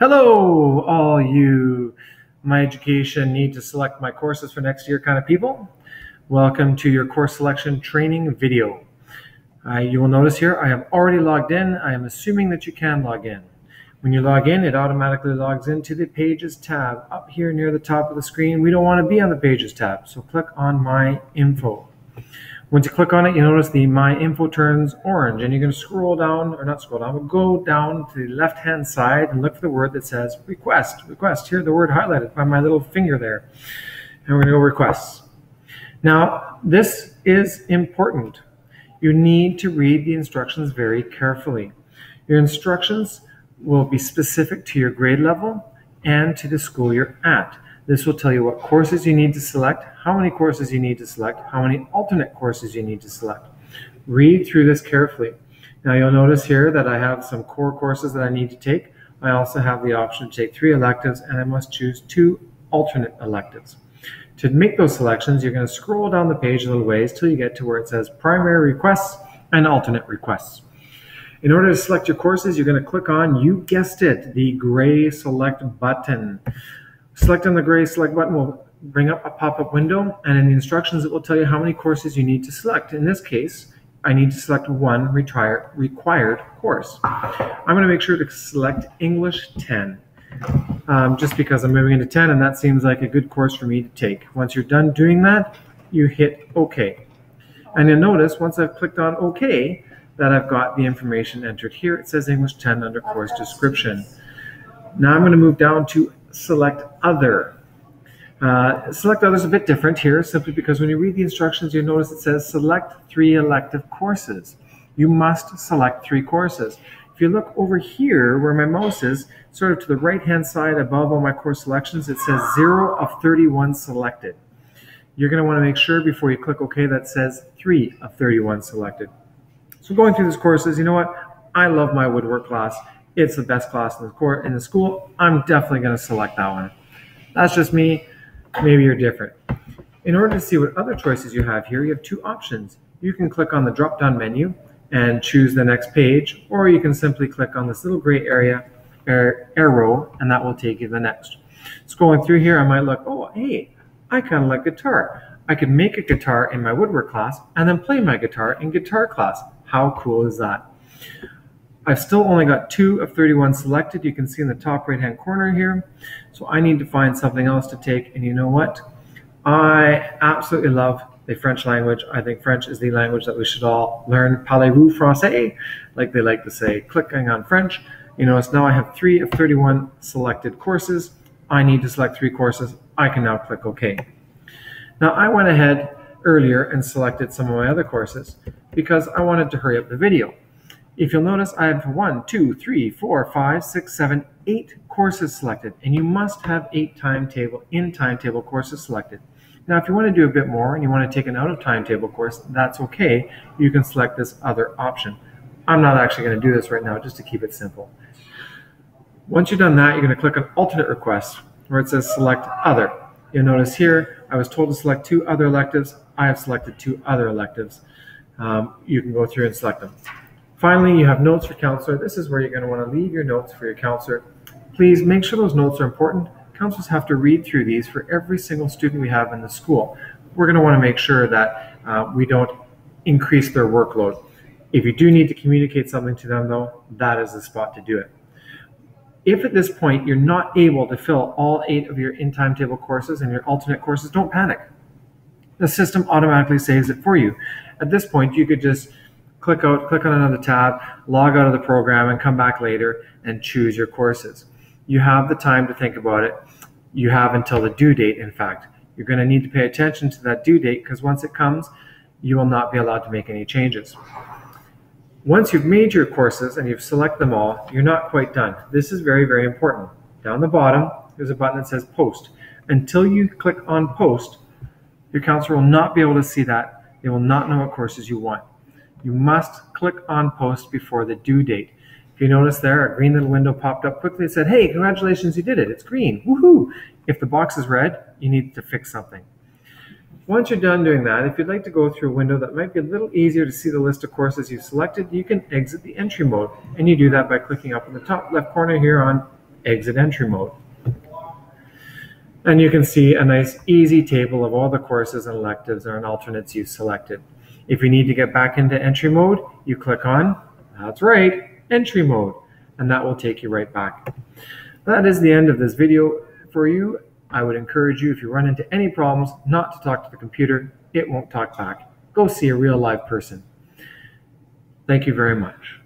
Hello, all you MyEducation need to select my courses for next year kind of people. Welcome to your course selection training video. Uh, you will notice here I have already logged in. I am assuming that you can log in. When you log in, it automatically logs into the Pages tab up here near the top of the screen. We don't want to be on the Pages tab, so click on My Info. Once you click on it, you notice the My Info turns orange, and you're going to scroll down, or not scroll down, but go down to the left-hand side and look for the word that says Request. Request. Here, the word highlighted by my little finger there. And we're going to go Requests. Now, this is important. You need to read the instructions very carefully. Your instructions will be specific to your grade level and to the school you're at. This will tell you what courses you need to select, how many courses you need to select, how many alternate courses you need to select. Read through this carefully. Now you'll notice here that I have some core courses that I need to take. I also have the option to take three electives and I must choose two alternate electives. To make those selections, you're going to scroll down the page a little ways till you get to where it says primary requests and alternate requests. In order to select your courses, you're going to click on, you guessed it, the gray select button. Selecting the gray select button will bring up a pop-up window and in the instructions it will tell you how many courses you need to select. In this case, I need to select one retire, required course. I'm going to make sure to select English 10 um, just because I'm moving into 10 and that seems like a good course for me to take. Once you're done doing that, you hit OK. And you'll notice once I've clicked on OK that I've got the information entered here. It says English 10 under course description. Now I'm going to move down to select other. Uh, select other is a bit different here simply because when you read the instructions, you notice it says select three elective courses. You must select three courses. If you look over here where my mouse is, sort of to the right hand side above all my course selections, it says 0 of 31 selected. You're going to want to make sure before you click OK that says 3 of 31 selected. So going through these courses, you know what? I love my woodwork class it's the best class in the court in the school, I'm definitely going to select that one. That's just me. Maybe you're different. In order to see what other choices you have here, you have two options. You can click on the drop-down menu and choose the next page, or you can simply click on this little gray area arrow, and that will take you to the next. Scrolling through here, I might look, oh, hey, I kind of like guitar. I could make a guitar in my woodwork class and then play my guitar in guitar class. How cool is that? I've still only got two of 31 selected. You can see in the top right hand corner here. So I need to find something else to take. And you know what? I absolutely love the French language. I think French is the language that we should all learn. Parlez-vous français? Like they like to say, clicking on French. You notice now I have three of 31 selected courses. I need to select three courses. I can now click OK. Now I went ahead earlier and selected some of my other courses because I wanted to hurry up the video. If you'll notice, I have one, two, three, four, five, six, seven, eight courses selected, and you must have eight timetable in timetable courses selected. Now, if you want to do a bit more and you want to take an out of timetable course, that's okay. You can select this other option. I'm not actually going to do this right now just to keep it simple. Once you've done that, you're going to click on alternate requests where it says select other. You'll notice here, I was told to select two other electives. I have selected two other electives. Um, you can go through and select them. Finally, you have notes for counselor. This is where you're going to want to leave your notes for your counselor. Please make sure those notes are important. Counselors have to read through these for every single student we have in the school. We're going to want to make sure that uh, we don't increase their workload. If you do need to communicate something to them, though, that is the spot to do it. If at this point you're not able to fill all eight of your in timetable courses and your alternate courses, don't panic. The system automatically saves it for you. At this point, you could just click out, click on another tab, log out of the program, and come back later and choose your courses. You have the time to think about it. You have until the due date, in fact. You're going to need to pay attention to that due date because once it comes, you will not be allowed to make any changes. Once you've made your courses and you've selected them all, you're not quite done. This is very, very important. Down the bottom, there's a button that says Post. Until you click on Post, your counselor will not be able to see that. They will not know what courses you want you must click on post before the due date. If you notice there, a green little window popped up quickly and said, hey, congratulations, you did it. It's green. Woohoo! If the box is red, you need to fix something. Once you're done doing that, if you'd like to go through a window that might be a little easier to see the list of courses you've selected, you can exit the entry mode. And you do that by clicking up in the top left corner here on exit entry mode. And you can see a nice easy table of all the courses and electives and alternates you've selected. If you need to get back into entry mode, you click on, that's right, entry mode, and that will take you right back. That is the end of this video for you. I would encourage you, if you run into any problems, not to talk to the computer. It won't talk back. Go see a real live person. Thank you very much.